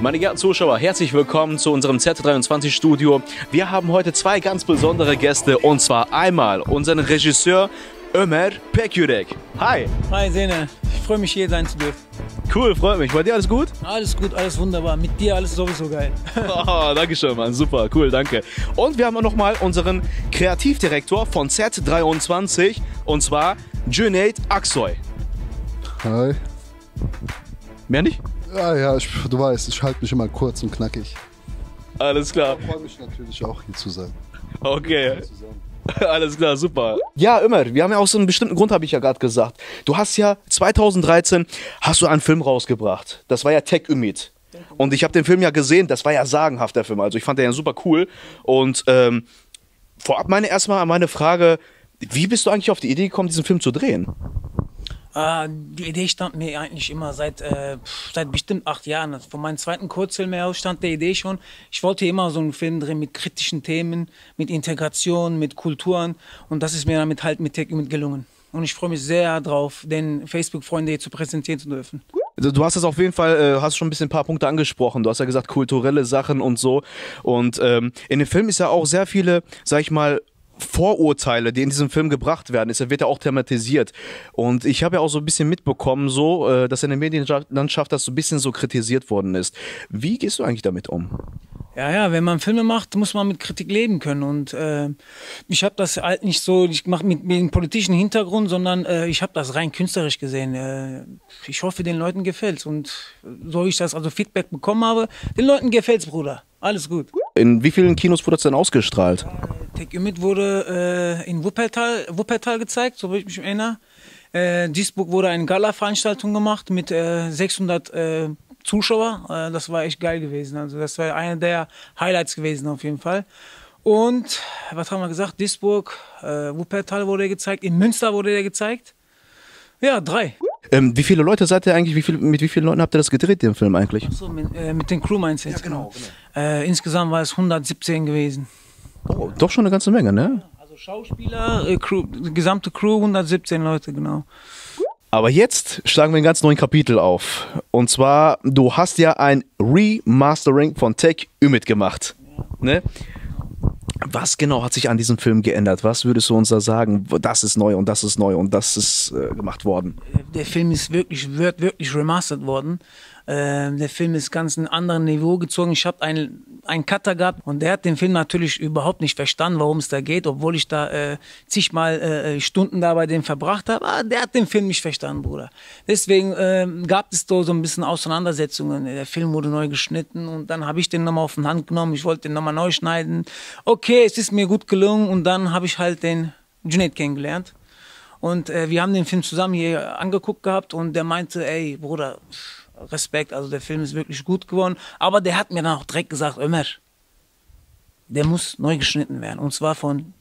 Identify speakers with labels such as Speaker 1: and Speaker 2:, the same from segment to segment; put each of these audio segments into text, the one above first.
Speaker 1: Meine geehrten Zuschauer, herzlich willkommen zu unserem Z23 Studio. Wir haben heute zwei ganz besondere Gäste und zwar einmal unseren Regisseur Ömer Pekürek. Hi.
Speaker 2: Hi Sene, ich freue mich hier sein zu dürfen.
Speaker 1: Cool, freut mich. Bei dir alles gut?
Speaker 2: Alles gut, alles wunderbar. Mit dir alles sowieso geil.
Speaker 1: Oh, Dankeschön, Mann. Super, cool, danke. Und wir haben auch nochmal unseren Kreativdirektor von Z23 und zwar Junaid Aksoy.
Speaker 3: Hi.
Speaker 1: Mehr nicht?
Speaker 3: Ja, ja, ich, du weißt, ich halte mich immer kurz und knackig.
Speaker 1: Alles klar.
Speaker 3: Ich freue mich natürlich auch hier zu sein.
Speaker 1: Okay. Alles klar, super. Ja, immer. Wir haben ja auch so einen bestimmten Grund, habe ich ja gerade gesagt. Du hast ja 2013 hast du einen Film rausgebracht. Das war ja Tech Ümit. Und ich habe den Film ja gesehen. Das war ja sagenhaft der Film. Also ich fand den ja super cool. Und ähm, vorab meine erstmal meine Frage: Wie bist du eigentlich auf die Idee gekommen, diesen Film zu drehen?
Speaker 2: Äh, die Idee stand mir eigentlich immer seit, äh, seit bestimmt acht Jahren. Also von meinem zweiten Kurzfilm her stand der Idee schon. Ich wollte immer so einen Film drehen mit kritischen Themen, mit Integration, mit Kulturen. Und das ist mir damit halt mit Tech gelungen. Und ich freue mich sehr drauf, den Facebook-Freunde zu präsentieren zu dürfen.
Speaker 1: Also du hast es auf jeden Fall, äh, hast schon ein bisschen ein paar Punkte angesprochen. Du hast ja gesagt, kulturelle Sachen und so. Und ähm, in dem Film ist ja auch sehr viele, sag ich mal, Vorurteile, die in diesem Film gebracht werden, ist, wird ja auch thematisiert. Und ich habe ja auch so ein bisschen mitbekommen, so, äh, dass in der Medienlandschaft das so ein bisschen so kritisiert worden ist. Wie gehst du eigentlich damit um?
Speaker 2: Ja, ja, wenn man Filme macht, muss man mit Kritik leben können. Und äh, ich habe das halt nicht so, ich mache mit, mit einem politischen Hintergrund, sondern äh, ich habe das rein künstlerisch gesehen. Äh, ich hoffe, den Leuten gefällt's. Und so wie ich das also Feedback bekommen habe, den Leuten gefällt's, Bruder. Alles gut.
Speaker 1: In wie vielen Kinos wurde es denn ausgestrahlt?
Speaker 2: Take Ümit wurde äh, in Wuppertal, Wuppertal gezeigt, so wie ich mich erinnere. Äh, Duisburg wurde eine Gala-Veranstaltung gemacht mit äh, 600 äh, Zuschauer. Äh, das war echt geil gewesen. Also das war eine der Highlights gewesen auf jeden Fall. Und was haben wir gesagt? Duisburg, äh, Wuppertal wurde gezeigt, in Münster wurde der gezeigt. Ja, drei.
Speaker 1: Ähm, wie viele Leute seid ihr eigentlich? Wie viel, mit wie vielen Leuten habt ihr das gedreht, den Film eigentlich?
Speaker 2: Achso, mit, äh, mit den Crew meinst du jetzt? Ja, genau. genau. Äh, insgesamt war es 117 gewesen.
Speaker 1: Oh, doch schon eine ganze Menge, ne?
Speaker 2: Also Schauspieler, äh, Crew, gesamte Crew 117 Leute, genau.
Speaker 1: Aber jetzt schlagen wir ein ganz neuen Kapitel auf. Und zwar, du hast ja ein Remastering von Tech Ümit gemacht. Ne? Was genau hat sich an diesem Film geändert? Was würdest du uns da sagen? Das ist neu und das ist neu und das ist äh, gemacht worden.
Speaker 2: Der Film ist wirklich, wird wirklich remastert worden. Äh, der Film ist ganz ein anderes Niveau gezogen. Ich habe einen, einen Cutter gehabt und der hat den Film natürlich überhaupt nicht verstanden, worum es da geht, obwohl ich da äh, zigmal äh, Stunden da bei dem verbracht habe. Aber der hat den Film nicht verstanden, Bruder. Deswegen äh, gab es da so ein bisschen Auseinandersetzungen. Der Film wurde neu geschnitten und dann habe ich den nochmal auf den Hand genommen. Ich wollte den nochmal neu schneiden. Okay, es ist mir gut gelungen und dann habe ich halt den Junaid kennengelernt. Und äh, wir haben den Film zusammen hier angeguckt gehabt und der meinte, ey, Bruder, Respekt, also der Film ist wirklich gut geworden. Aber der hat mir dann auch direkt gesagt, Ömer, der muss neu geschnitten werden. Und zwar von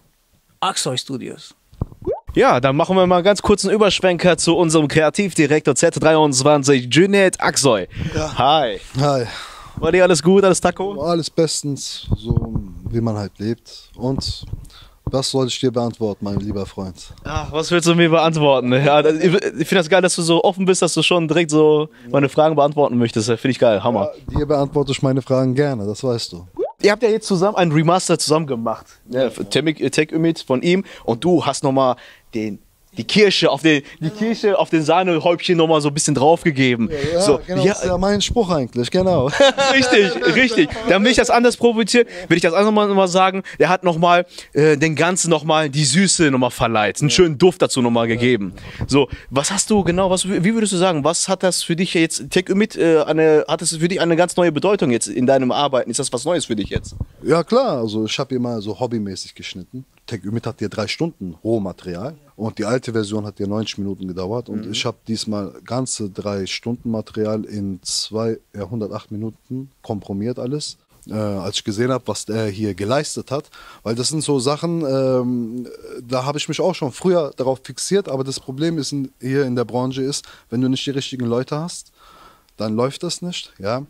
Speaker 2: Axoy Studios.
Speaker 1: Ja, dann machen wir mal ganz kurz einen Überschwenker zu unserem Kreativdirektor Z23, Junaid Aksoy. Ja. Hi.
Speaker 3: Hi.
Speaker 1: War dir alles gut, alles Taco?
Speaker 3: Alles bestens, so wie man halt lebt. Und was soll ich dir beantworten, mein lieber Freund?
Speaker 1: Ach, was willst du mir beantworten? Ja, ich finde das geil, dass du so offen bist, dass du schon direkt so meine Fragen beantworten möchtest. Finde ich geil, Hammer.
Speaker 3: Ja, dir beantworte ich meine Fragen gerne, das weißt du.
Speaker 1: Ihr habt ja jetzt zusammen ein Remaster zusammen gemacht. Ja, Tech Ümit von ihm und du hast nochmal den die Kirsche auf den, die Kirsche auf den Sahnehäubchen nochmal so ein bisschen draufgegeben.
Speaker 3: Ja,
Speaker 1: so,
Speaker 3: genau, ja. das ist ja mein Spruch eigentlich, genau.
Speaker 1: richtig, richtig. Dann will ich das anders provozieren, will ich das anders nochmal sagen, der hat nochmal äh, den Ganzen nochmal die Süße nochmal verleiht, einen schönen Duft dazu nochmal gegeben. So, was hast du genau, was, wie würdest du sagen, was hat das für dich jetzt, Tech mit, äh, eine, hat das für dich eine ganz neue Bedeutung jetzt in deinem Arbeiten? Ist das was Neues für dich jetzt?
Speaker 3: Ja klar, also ich habe immer so hobbymäßig geschnitten. Tech Ümit hat dir drei Stunden Rohmaterial und die alte Version hat dir 90 Minuten gedauert und mhm. ich habe diesmal ganze drei Stunden Material in zwei, ja, 108 Minuten komprimiert alles. Äh, als ich gesehen habe, was der hier geleistet hat, weil das sind so Sachen, ähm, da habe ich mich auch schon früher darauf fixiert, aber das Problem ist in, hier in der Branche ist, wenn du nicht die richtigen Leute hast, dann läuft das nicht, ja.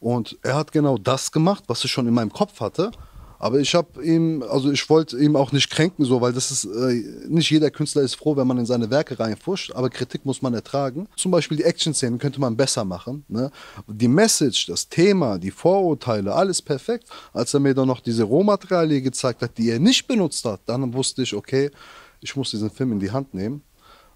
Speaker 3: Und er hat genau das gemacht, was ich schon in meinem Kopf hatte Aber ich habe ihm, also ich wollte ihm auch nicht kränken, so, weil das ist, äh, nicht jeder Künstler ist froh, wenn man in seine Werke reinfuscht, aber Kritik muss man ertragen. Zum Beispiel die Action-Szenen könnte man besser machen. Ne? Die Message, das Thema, die Vorurteile, alles perfekt. Als er mir dann noch diese Rohmaterialien gezeigt hat, die er nicht benutzt hat, dann wusste ich, okay, ich muss diesen Film in die Hand nehmen.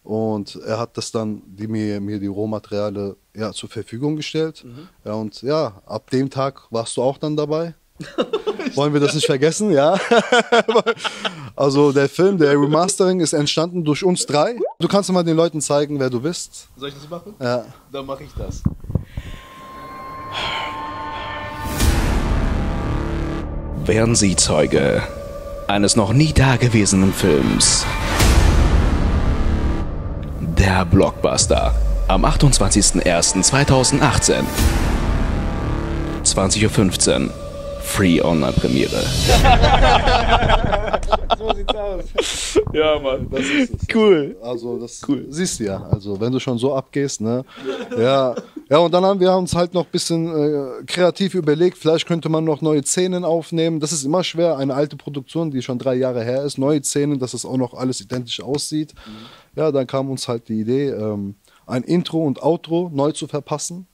Speaker 3: Und er hat das dann, die mir, mir die Rohmaterialien ja, zur Verfügung gestellt. Mhm. Ja, und ja, ab dem Tag warst du auch dann dabei. Wollen wir das nicht vergessen, ja? also der Film, der Remastering ist entstanden durch uns drei. Du kannst mal den Leuten zeigen, wer du bist.
Speaker 1: Soll ich das machen?
Speaker 3: Ja.
Speaker 1: Dann mache ich das. Wären Sie Zeuge eines noch nie dagewesenen Films? Der Blockbuster am 28.01.2018. 20.15 Uhr. Free Online-Premiere.
Speaker 2: so sieht's aus.
Speaker 1: Ja, Mann.
Speaker 3: Das ist es.
Speaker 1: Cool.
Speaker 3: Also das cool. siehst du ja. Also wenn du schon so abgehst, ne? Ja. Ja, und dann haben wir uns halt noch ein bisschen äh, kreativ überlegt, vielleicht könnte man noch neue Szenen aufnehmen. Das ist immer schwer, eine alte Produktion, die schon drei Jahre her ist, neue Szenen, dass es auch noch alles identisch aussieht. Mhm. Ja, dann kam uns halt die Idee, ähm, ein Intro und Outro neu zu verpassen.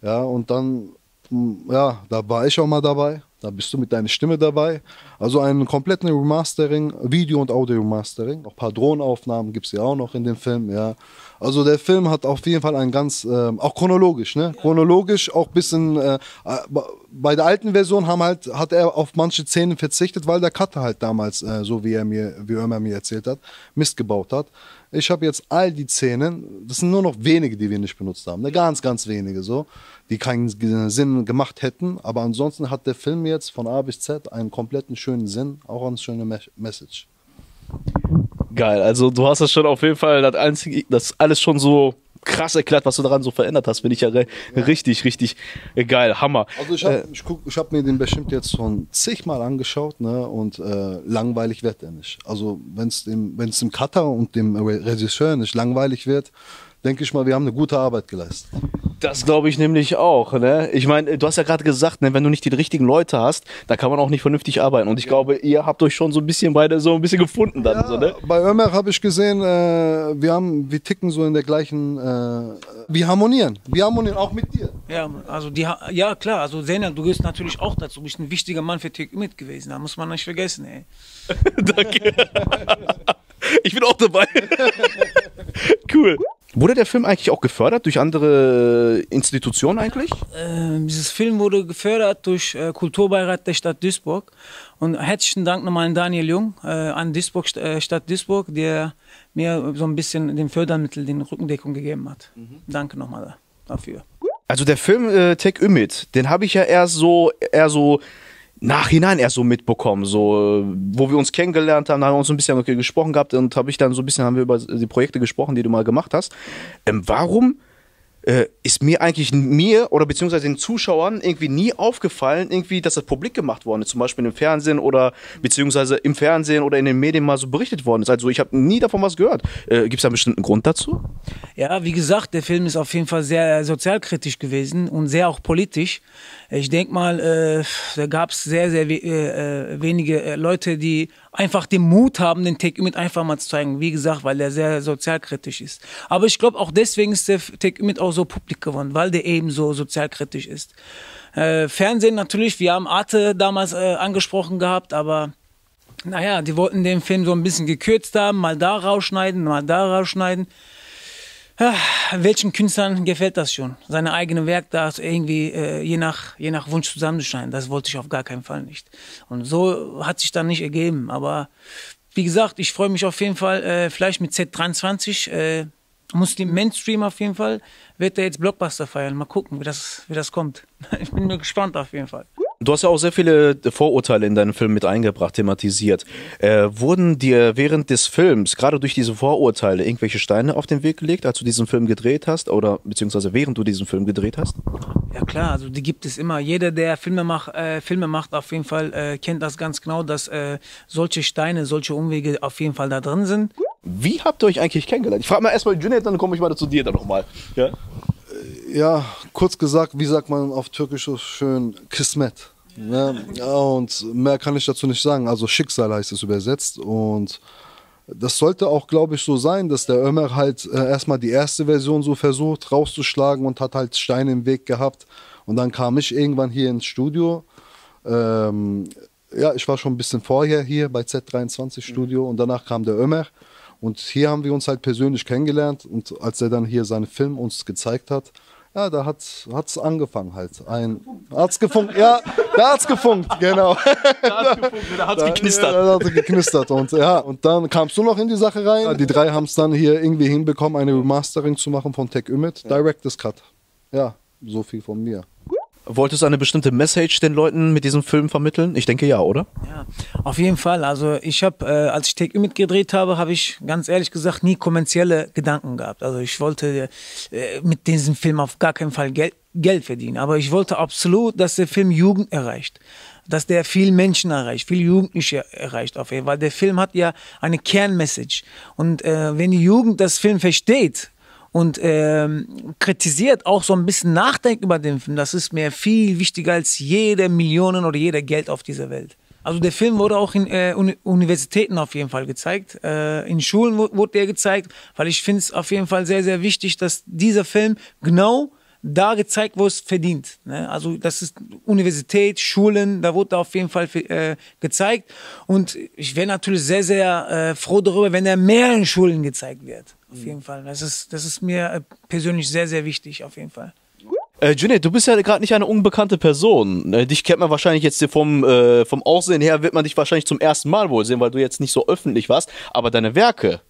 Speaker 3: Ja, und dann, mm, ja, da war ich auch mal dabei. Da bist du mit deiner Stimme dabei. Also ein kompletten Remastering, Video- und Audio-Remastering. Auch ein paar Drohnenaufnahmen gibt es ja auch noch in dem Film. Ja. Also der Film hat auf jeden Fall ein ganz, äh, auch chronologisch, ne? Chronologisch auch ein bisschen, äh, bei der alten Version haben halt, hat er auf manche Szenen verzichtet, weil der Cutter halt damals, äh, so wie er mir, wie er mir erzählt hat, Mist gebaut hat. Ich habe jetzt all die Szenen, das sind nur noch wenige, die wir nicht benutzt haben, ne? ganz, ganz wenige so, die keinen Sinn gemacht hätten. Aber ansonsten hat der Film jetzt von A bis Z einen kompletten schönen Sinn, auch eine schöne Me Message.
Speaker 1: Geil, also du hast das schon auf jeden Fall das, einzige, das alles schon so krass erklärt, was du daran so verändert hast. Finde ich ja, ja, richtig, richtig geil. Hammer.
Speaker 3: Also ich habe äh, ich ich hab mir den bestimmt jetzt schon zigmal angeschaut ne, und äh, langweilig wird er nicht. Also wenn es dem, dem Cutter und dem Regisseur nicht langweilig wird, denke ich mal, wir haben eine gute Arbeit geleistet.
Speaker 1: Das glaube ich nämlich auch. Ne? Ich meine, du hast ja gerade gesagt, ne, wenn du nicht die richtigen Leute hast, dann kann man auch nicht vernünftig arbeiten. Und ich glaube, ihr habt euch schon so ein bisschen beide so ein bisschen gefunden dann. Ja, so, ne?
Speaker 3: Bei Ömer habe ich gesehen, äh, wir, haben, wir ticken so in der gleichen, äh, wir harmonieren. Wir harmonieren auch mit dir.
Speaker 2: Ja, also die, ja klar, also Zeynel, du gehörst natürlich auch dazu. Du bist ein wichtiger Mann für Tick mit gewesen. Da muss man nicht vergessen, ey. Danke.
Speaker 1: ich bin auch dabei. Wurde der Film eigentlich auch gefördert durch andere Institutionen eigentlich?
Speaker 2: Äh, dieses Film wurde gefördert durch äh, Kulturbeirat der Stadt Duisburg. Und herzlichen Dank nochmal an Daniel Jung, äh, an Duisburg, äh, Stadt Duisburg, der mir so ein bisschen den Fördermittel, den Rückendeckung gegeben hat. Mhm. Danke nochmal dafür.
Speaker 1: Also der Film äh, Tech Ümit, den habe ich ja eher so, eher so Nachhinein erst so mitbekommen, so wo wir uns kennengelernt haben, haben wir uns ein bisschen gesprochen gehabt und habe ich dann so ein bisschen haben wir über die Projekte gesprochen, die du mal gemacht hast. Ähm, warum äh, ist mir eigentlich mir oder beziehungsweise den Zuschauern irgendwie nie aufgefallen, irgendwie, dass das publik gemacht worden ist, zum Beispiel im Fernsehen oder beziehungsweise im Fernsehen oder in den Medien mal so berichtet worden ist. Also ich habe nie davon was gehört. Äh, Gibt es da einen bestimmten Grund dazu?
Speaker 2: Ja, wie gesagt, der Film ist auf jeden Fall sehr sozialkritisch gewesen und sehr auch politisch. Ich denke mal, äh, da gab es sehr, sehr we äh, wenige äh, Leute, die einfach den Mut haben, den Take Umit einfach mal zu zeigen. Wie gesagt, weil der sehr sozialkritisch ist. Aber ich glaube, auch deswegen ist der Take Umit auch so publik geworden, weil der eben so sozialkritisch ist. Äh, Fernsehen natürlich, wir haben Arte damals äh, angesprochen gehabt, aber naja, die wollten den Film so ein bisschen gekürzt haben, mal da rausschneiden, mal da rausschneiden. Ja, welchen Künstlern gefällt das schon? Seine eigene Werk da irgendwie äh, je, nach, je nach Wunsch zusammenzuschneiden. Das wollte ich auf gar keinen Fall nicht. Und so hat sich dann nicht ergeben. Aber wie gesagt, ich freue mich auf jeden Fall, äh, vielleicht mit Z23, äh, Muslim Mainstream auf jeden Fall, wird er jetzt Blockbuster feiern. Mal gucken, wie das, wie das kommt. Ich bin nur gespannt auf jeden Fall.
Speaker 1: Du hast ja auch sehr viele Vorurteile in deinen Film mit eingebracht, thematisiert. Äh, wurden dir während des Films, gerade durch diese Vorurteile, irgendwelche Steine auf den Weg gelegt, als du diesen Film gedreht hast oder beziehungsweise während du diesen Film gedreht hast?
Speaker 2: Ja klar, also die gibt es immer. Jeder, der Filme, mach, äh, Filme macht, auf jeden Fall äh, kennt das ganz genau, dass äh, solche Steine, solche Umwege auf jeden Fall da drin sind.
Speaker 1: Wie habt ihr euch eigentlich kennengelernt? Ich frage mal erstmal Junaid, dann komme ich mal zu dir dann nochmal. Ja?
Speaker 3: ja, kurz gesagt, wie sagt man auf Türkisch so schön, Kismet. Ne? Und mehr kann ich dazu nicht sagen. Also Schicksal heißt es übersetzt. Und das sollte auch, glaube ich, so sein, dass der Ömer halt äh, erstmal die erste Version so versucht rauszuschlagen und hat halt Steine im Weg gehabt. Und dann kam ich irgendwann hier ins Studio. Ähm, ja, ich war schon ein bisschen vorher hier bei Z23 Studio und danach kam der Ömer. Und hier haben wir uns halt persönlich kennengelernt. Und als er dann hier seinen Film uns gezeigt hat, ja, da hat es angefangen halt. Ein hat's gefunkt, ja, da hat's gefunkt, genau.
Speaker 1: Da hat's gefunkt, da hat's geknistert.
Speaker 3: Ja, da hat's geknistert und ja, und dann kamst du noch in die Sache rein. Die drei haben es dann hier irgendwie hinbekommen, eine Remastering zu machen von Tech Ümit, Director's Cut. Ja, so viel von mir.
Speaker 1: Wolltest du eine bestimmte Message den Leuten mit diesem Film vermitteln? Ich denke ja, oder?
Speaker 2: Ja, auf jeden Fall. Also ich habe, äh, als ich Take Imit gedreht habe, habe ich ganz ehrlich gesagt nie kommerzielle Gedanken gehabt. Also ich wollte äh, mit diesem Film auf gar keinen Fall Geld, Geld verdienen. Aber ich wollte absolut, dass der Film Jugend erreicht dass der viel Menschen erreicht, viel Jugendliche erreicht auf jeden Fall. Weil der Film hat ja eine Kernmessage. Und äh, wenn die Jugend das Film versteht, und ähm, kritisiert, auch so ein bisschen nachdenkt über den Film. Das ist mir viel wichtiger als jede Millionen oder jeder Geld auf dieser Welt. Also der Film wurde auch in äh, Universitäten auf jeden Fall gezeigt. Äh, in Schulen wurde der gezeigt, weil ich finde es auf jeden Fall sehr, sehr wichtig, dass dieser Film genau da gezeigt, wo es verdient. Ne? Also das ist Universität, Schulen, da wurde auf jeden Fall äh, gezeigt. Und ich wäre natürlich sehr, sehr äh, froh darüber, wenn er mehr in Schulen gezeigt wird. Auf jeden Fall. Das ist, das ist mir äh, persönlich sehr, sehr wichtig, auf jeden Fall.
Speaker 1: Äh, Junaid, du bist ja gerade nicht eine unbekannte Person. Äh, dich kennt man wahrscheinlich jetzt vom, äh, vom Aussehen her, wird man dich wahrscheinlich zum ersten Mal wohl sehen, weil du jetzt nicht so öffentlich warst. Aber deine Werke,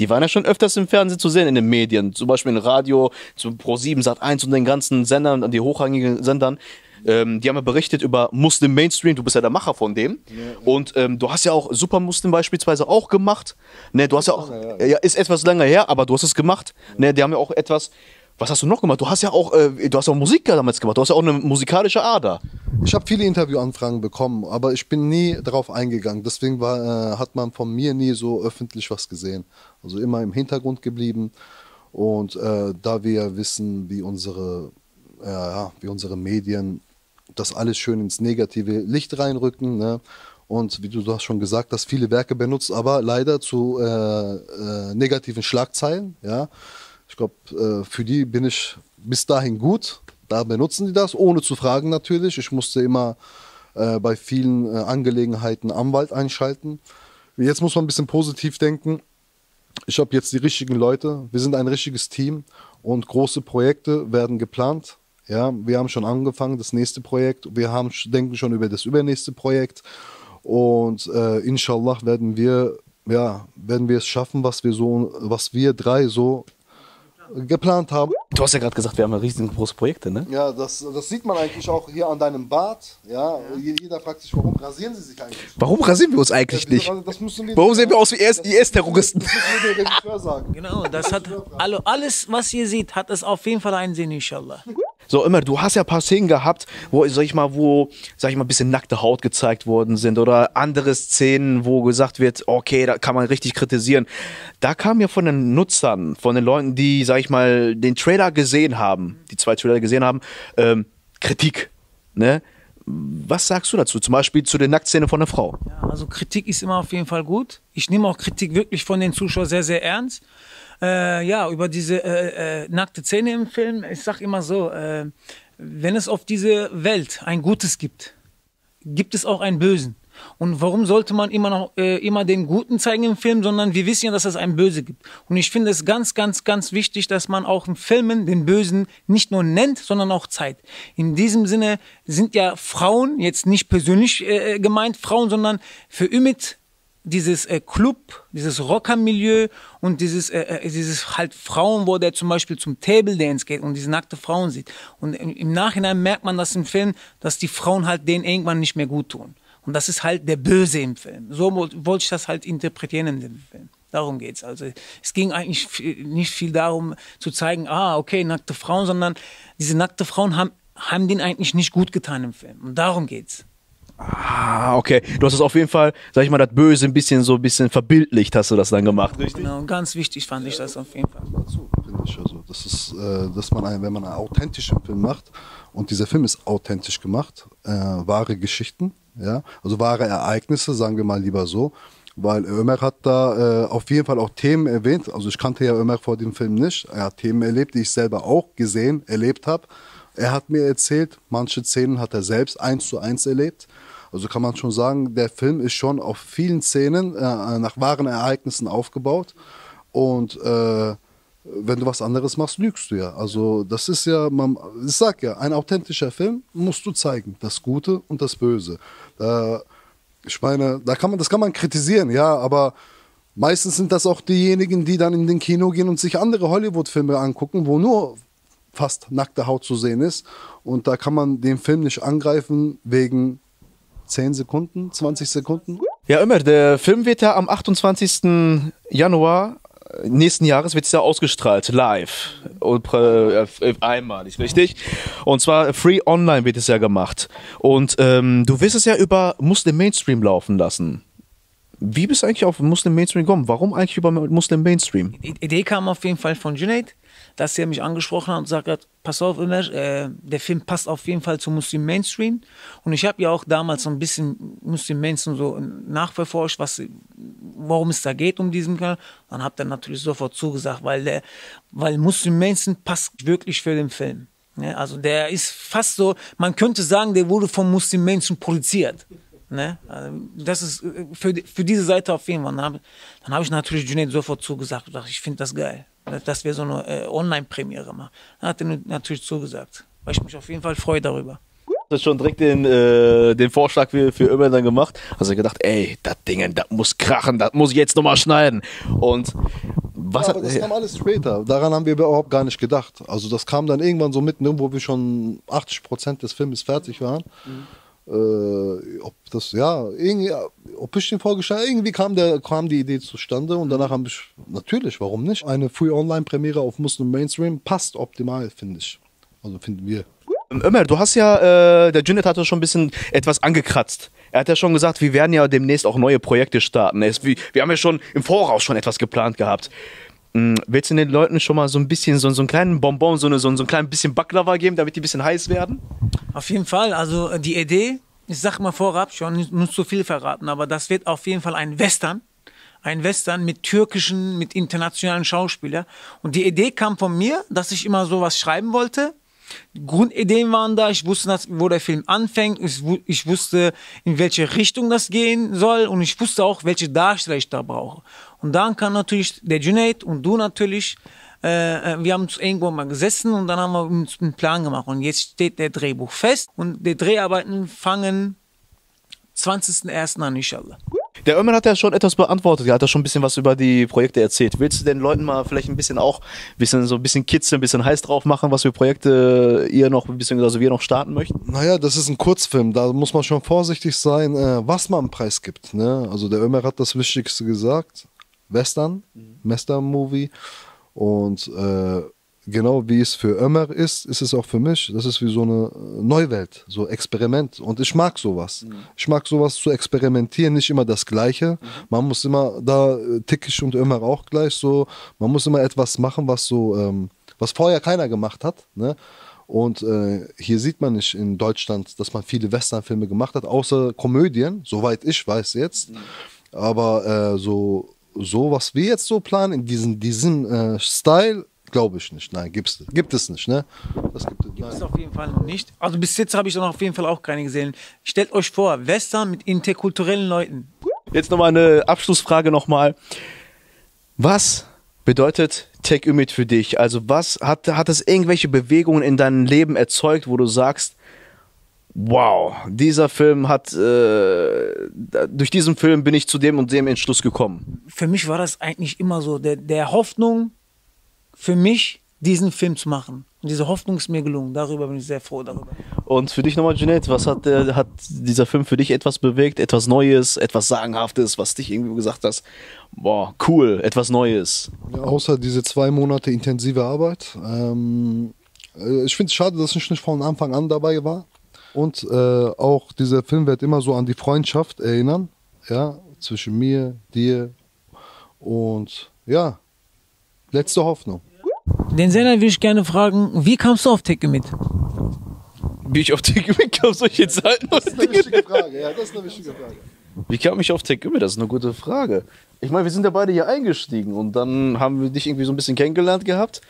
Speaker 1: die waren ja schon öfters im Fernsehen zu sehen, in den Medien. Zum Beispiel im Radio, zum Pro7, Sat1 und den ganzen Sendern, die hochrangigen Sendern. Ähm, die haben ja berichtet über Muslim Mainstream, du bist ja der Macher von dem. Ja, ja. Und ähm, du hast ja auch Super Muslim beispielsweise auch gemacht. Ne, du hast ja auch, ja, ist etwas länger her, aber du hast es gemacht. Ne, die haben ja auch etwas, was hast du noch gemacht? Du hast ja auch, äh, du hast auch Musik damals gemacht. Du hast ja auch eine musikalische Ader.
Speaker 3: Ich habe viele Interviewanfragen bekommen, aber ich bin nie darauf eingegangen. Deswegen war, äh, hat man von mir nie so öffentlich was gesehen. Also immer im Hintergrund geblieben. Und äh, da wir wissen, wie unsere, wie unsere Medien das alles schön ins negative Licht reinrücken. Ne? Und wie du das schon gesagt hast, viele Werke benutzt, aber leider zu äh, äh, negativen Schlagzeilen. Ja? Ich glaube, äh, für die bin ich bis dahin gut. Da benutzen die das, ohne zu fragen natürlich. Ich musste immer äh, bei vielen äh, Angelegenheiten Anwalt einschalten. Jetzt muss man ein bisschen positiv denken. Ich habe jetzt die richtigen Leute. Wir sind ein richtiges Team und große Projekte werden geplant. Ja, wir haben schon angefangen, das nächste Projekt. Wir haben, denken schon über das übernächste Projekt. Und äh, inshallah werden wir, ja, werden wir es schaffen, was wir so, was wir drei so geplant haben.
Speaker 1: Du hast ja gerade gesagt, wir haben riesengroße Projekte, ne?
Speaker 3: Ja, das, das sieht man eigentlich auch hier an deinem Bart. Ja, jeder fragt sich, warum rasieren sie sich eigentlich?
Speaker 1: Warum rasieren wir uns eigentlich ja, nicht? warum sehen wir aus wie IS-Terroristen? Das, das müssen wir dem
Speaker 2: Regisseur sagen. Genau, das hat alles, was ihr seht, hat es auf jeden Fall einen Sinn, inshallah.
Speaker 1: So, immer, du hast ja ein paar Szenen gehabt, wo, sag ich mal, wo, sag ich mal, ein bisschen nackte Haut gezeigt worden sind oder andere Szenen, wo gesagt wird, okay, da kann man richtig kritisieren. Da kam ja von den Nutzern, von den Leuten, die, sag ich mal, den Trailer gesehen haben, die zwei Trailer gesehen haben, ähm, Kritik, ne? Was sagst du dazu? Zum Beispiel zu der Nacktszene von der Frau.
Speaker 2: Ja, also Kritik ist immer auf jeden Fall gut. Ich nehme auch Kritik wirklich von den Zuschauern sehr, sehr ernst äh, ja, über diese äh, äh, nackte Szene im Film. Ich sag immer so, äh, wenn es auf diese Welt ein Gutes gibt, gibt es auch einen Bösen. Und warum sollte man immer noch äh, immer den Guten zeigen im Film, sondern wir wissen ja, dass es einen Böse gibt. Und ich finde es ganz, ganz, ganz wichtig, dass man auch im Filmen den Bösen nicht nur nennt, sondern auch zeigt. In diesem Sinne sind ja Frauen jetzt nicht persönlich äh, gemeint Frauen, sondern für Ümit dieses äh, Club, dieses Rockermilieu und dieses, äh, äh, dieses halt Frauen, wo der zum Beispiel zum Table Dance geht und diese nackte Frauen sieht. Und im, im Nachhinein merkt man das im Film, dass die Frauen halt denen irgendwann nicht mehr gut tun. Und das ist halt der Böse im Film. So wollte ich das halt interpretieren in dem Film. Darum geht's. Also es ging eigentlich nicht viel darum zu zeigen, ah, okay, nackte Frauen, sondern diese nackte Frauen haben, haben denen eigentlich nicht gut getan im Film. Und darum geht's.
Speaker 1: Ah, okay. Du hast es auf jeden Fall, sag ich mal, das Böse ein bisschen so ein bisschen verbildlicht, hast du das dann gemacht,
Speaker 2: richtig? Genau, ganz wichtig fand ich das auf jeden Fall. Dazu,
Speaker 3: ich. Also das ist, äh, dass man, ein, wenn man einen authentischen Film macht und dieser Film ist authentisch gemacht, äh, wahre Geschichten, ja, also wahre Ereignisse, sagen wir mal lieber so, weil Ömer hat da äh, auf jeden Fall auch Themen erwähnt. Also ich kannte ja Ömer vor dem Film nicht. Er hat Themen erlebt, die ich selber auch gesehen, erlebt habe. Er hat mir erzählt, manche Szenen hat er selbst eins zu eins erlebt. Also kann man schon sagen, der Film ist schon auf vielen Szenen äh, nach wahren Ereignissen aufgebaut. Und äh, wenn du was anderes machst, lügst du ja. Also das ist ja, man, ich sag ja, ein authentischer Film musst du zeigen, das Gute und das Böse. Äh, ich meine, da kann man, das kann man kritisieren, ja, aber meistens sind das auch diejenigen, die dann in den Kino gehen und sich andere Hollywood-Filme angucken, wo nur fast nackte Haut zu sehen ist. Und da kann man den Film nicht angreifen wegen 10 Sekunden, 20 Sekunden.
Speaker 1: Ja, immer. Der Film wird ja am 28. Januar nächsten Jahres wird es ja ausgestrahlt, live. Und, äh, einmalig, richtig? Und zwar free online wird es ja gemacht. Und ähm, du wirst es ja über Muslim Mainstream laufen lassen. Wie bist du eigentlich auf Muslim Mainstream gekommen? Warum eigentlich über Muslim Mainstream?
Speaker 2: Die Idee kam auf jeden Fall von Junaid dass er mich angesprochen hat und gesagt hat, pass auf immer, äh, der Film passt auf jeden Fall zum Muslim Mainstream. Und ich habe ja auch damals so ein bisschen Muslim Mainstream so nachverforscht, was, worum es da geht um diesen Kanal. Dann hat er natürlich sofort zugesagt, weil der, weil Muslim Mainstream passt wirklich für den Film. Ja, also der ist fast so, man könnte sagen, der wurde vom Muslim Mainstream produziert. Ne? Also das ist äh, für, für diese Seite auf jeden Fall. Dann habe hab ich natürlich Junaid sofort zugesagt und dachte, ich finde das geil dass wir so eine äh, Online-Premiere machen. Da hat er natürlich zugesagt, weil ich mich auf jeden Fall freue darüber.
Speaker 1: Du hast schon direkt den, äh, den Vorschlag für, für Ömer dann gemacht. Hast du gedacht, ey, das Ding, das muss krachen, das muss ich jetzt nochmal schneiden. Und was
Speaker 3: ja,
Speaker 1: hat,
Speaker 3: das kam alles später. Daran haben wir überhaupt gar nicht gedacht. Also das kam dann irgendwann so mitten, wo wir schon 80 Prozent des Films fertig waren. Mhm äh, ob das, ja, irgendwie, ob ich den vorgestellt irgendwie kam, der, kam die Idee zustande und danach habe ich, natürlich, warum nicht? Eine Free Online-Premiere auf Muslim Mainstream passt optimal, finde ich. Also finden wir.
Speaker 1: Ömer, du hast ja, äh, der Junet hat ja schon ein bisschen etwas angekratzt. Er hat ja schon gesagt, wir werden ja demnächst auch neue Projekte starten. Es, wir, wir haben ja schon im Voraus schon etwas geplant gehabt. Hm, willst du den Leuten schon mal so ein bisschen so, so einen kleinen Bonbon, so, eine, so, so ein klein bisschen Baklava geben, damit die ein bisschen heiß werden?
Speaker 2: Auf jeden Fall. Also äh, die Idee, ich sag mal vorab schon, nicht, nicht zu viel verraten, aber das wird auf jeden Fall ein Western. Ein Western mit türkischen, mit internationalen Schauspielern. Und die Idee kam von mir, dass ich immer sowas schreiben wollte Grundideen waren da, ich wusste, wo der Film anfängt, ich wusste, in welche Richtung das gehen soll und ich wusste auch, welche Darsteller ich da brauche. Und dann kam natürlich der Junaid und du natürlich, äh, äh wir haben irgendwo mal gesessen und dann haben wir uns einen Plan gemacht und jetzt steht der Drehbuch fest und die Dreharbeiten fangen 20.01. an, inshallah.
Speaker 1: Der Ömer hat ja schon etwas beantwortet, er hat ja schon ein bisschen was über die Projekte erzählt. Willst du den Leuten mal vielleicht ein bisschen auch ein bisschen so ein bisschen kitzeln, ein bisschen heiß drauf machen, was für Projekte ihr noch, bisschen, also wir noch starten möchten?
Speaker 3: Naja, das ist ein Kurzfilm, da muss man schon vorsichtig sein, äh, was man Preis gibt. Ne? Also der Ömer hat das Wichtigste gesagt. Western, mhm. Western-Movie. Und äh, genau wie es für Ömer ist, ist es auch für mich. Das ist wie so eine Neuwelt, so Experiment. Und ich mag sowas. Mhm. Ich mag sowas zu experimentieren, nicht immer das Gleiche. Mhm. Man muss immer, da äh, tick ich und Ömer auch gleich so, man muss immer etwas machen, was so, ähm, was vorher keiner gemacht hat. Ne? Und äh, hier sieht man nicht in Deutschland, dass man viele Westernfilme gemacht hat, außer Komödien, soweit ich weiß jetzt. Mhm. Aber äh, so, so, was wir jetzt so planen, in diesem, diesem äh, Style, Glaube ich nicht. Nein, gibt's, gibt es nicht. Ne?
Speaker 2: Das gibt, gibt es auf jeden Fall noch nicht. Also bis jetzt habe ich noch auf jeden Fall auch keine gesehen. Stellt euch vor, Western mit interkulturellen Leuten.
Speaker 1: Jetzt nochmal eine Abschlussfrage nochmal. Was bedeutet Tech Ümit für dich? Also was hat, hat es irgendwelche Bewegungen in deinem Leben erzeugt, wo du sagst, wow, dieser Film hat, äh, durch diesen Film bin ich zu dem und dem Entschluss gekommen?
Speaker 2: Für mich war das eigentlich immer so, der, der Hoffnung, für mich, diesen Film zu machen. Und diese Hoffnung ist mir gelungen. Darüber bin ich sehr froh darüber.
Speaker 1: Und für dich nochmal, Jeanette, was hat, äh, hat dieser Film für dich etwas bewegt? Etwas Neues, etwas Sagenhaftes, was dich irgendwie gesagt hast? Boah, cool, etwas Neues.
Speaker 3: Ja, außer diese zwei Monate intensive Arbeit. Ähm, äh, ich finde es schade, dass ich nicht von Anfang an dabei war. Und äh, auch dieser Film wird immer so an die Freundschaft erinnern. Ja, zwischen mir, dir und ja, letzte Hoffnung.
Speaker 2: Den Sender will ich gerne fragen, wie kamst du auf Take mit?
Speaker 1: Wie ich auf Take kam, soll ich jetzt halten?
Speaker 3: Das ist eine wichtige Frage, ja, das ist eine wichtige Frage.
Speaker 1: Wie kam ich auf Take Das ist eine gute Frage. Ich meine, wir sind ja beide hier eingestiegen und dann haben wir dich irgendwie so ein bisschen kennengelernt gehabt.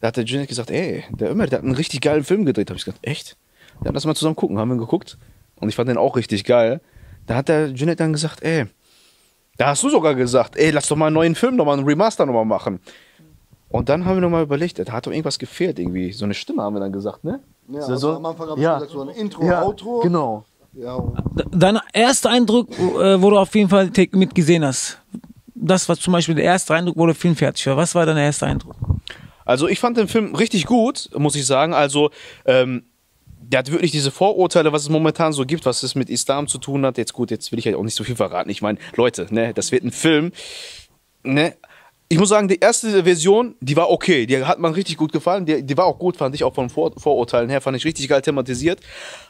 Speaker 1: Da hat der Junet gesagt, ey, der Ömer, der hat einen richtig geilen Film gedreht. Da habe ich gesagt, echt? Ja, lass mal zusammen gucken. Haben wir geguckt und ich fand den auch richtig geil. Da hat der Junet dann gesagt, ey, da hast du sogar gesagt, ey, lass doch mal einen neuen Film nochmal, einen Remaster nochmal machen. Und dann haben wir nochmal überlegt, da hat doch irgendwas gefehlt irgendwie. So eine Stimme haben wir dann gesagt, ne?
Speaker 3: Ja,
Speaker 1: so,
Speaker 3: also am Anfang habe ich
Speaker 1: ja.
Speaker 3: gesagt, so ein Intro,
Speaker 1: ja,
Speaker 3: Outro.
Speaker 1: Genau.
Speaker 3: Ja,
Speaker 2: Dein erster Eindruck, äh, wo du auf jeden Fall Take mit gesehen hast. Das war zum Beispiel der erste Eindruck, wo der Film fertig war. Was war dein erster Eindruck?
Speaker 1: Also ich fand den Film richtig gut, muss ich sagen. Also ähm, der hat wirklich diese Vorurteile, was es momentan so gibt, was es mit Islam zu tun hat. Jetzt gut, jetzt will ich ja auch nicht so viel verraten. Ich meine, Leute, ne, das wird ein Film. Ne, ich muss sagen, die erste Version, die war okay. Die hat mir richtig gut gefallen. Die, die war auch gut, fand ich auch von Vor Vorurteilen her, fand ich richtig geil thematisiert.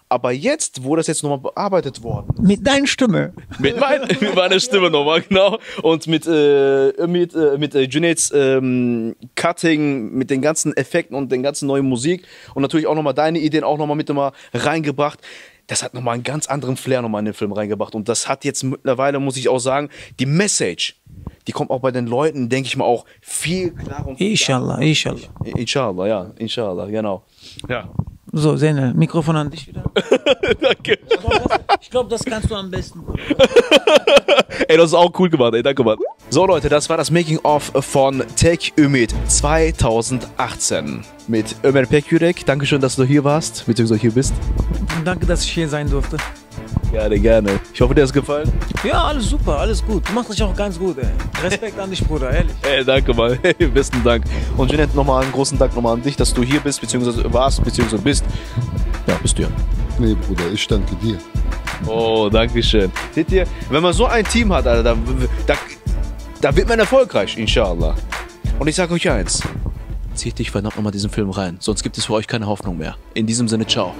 Speaker 1: Aber jetzt, wo das jetzt nochmal bearbeitet worden
Speaker 2: Mit deiner Stimme.
Speaker 1: mit, mein, mit meiner Stimme nochmal, genau. Und mit, äh, mit, äh, mit äh, Junaids ähm, Cutting, mit den ganzen Effekten und den ganzen neuen Musik und natürlich auch nochmal deine Ideen auch nochmal mit nochmal reingebracht. Das hat nochmal einen ganz anderen Flair nochmal in den Film reingebracht. Und das hat jetzt mittlerweile, muss ich auch sagen, die Message, die kommt auch bei den Leuten, denke ich mal, auch viel klarer und
Speaker 2: Inshallah, inshallah.
Speaker 1: Inshallah, ja, inshallah, genau. Ja.
Speaker 2: So, Sene, Mikrofon an dich wieder.
Speaker 1: Danke.
Speaker 2: Ich glaube, das kannst du am besten.
Speaker 1: Ey, das ist auch cool gemacht, ey, danke, Mann. So, Leute, das war das Making-of von Tech Ümit 2018 mit Ömer Pekjurek. Dankeschön, dass du hier warst, beziehungsweise hier bist.
Speaker 2: Danke, dass ich hier sein durfte.
Speaker 1: Gerne, gerne. Ich hoffe, dir hat es gefallen.
Speaker 2: Ja, alles super, alles gut. Du machst dich auch ganz gut, ey. Respekt an dich, Bruder, ehrlich.
Speaker 1: Ey, danke mal. Hey, besten Dank. Und Jeanette, nochmal einen großen Dank nochmal an dich, dass du hier bist, beziehungsweise warst, beziehungsweise bist. Ja, bist du ja.
Speaker 3: nee, Bruder, ich danke dir.
Speaker 1: Oh, danke schön. Seht ihr, wenn man so ein Team hat, Alter, da, da, da wird man erfolgreich, inshallah. Und ich sage euch eins. Zieht dich verdammt nochmal diesen Film rein, sonst gibt es für euch keine Hoffnung mehr. In diesem Sinne, ciao.